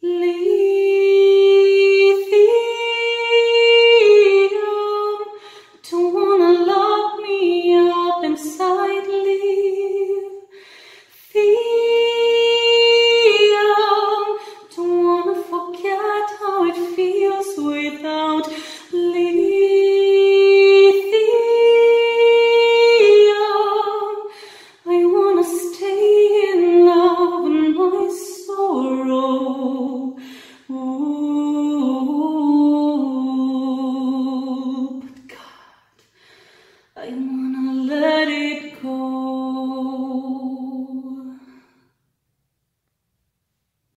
Leave I wanna love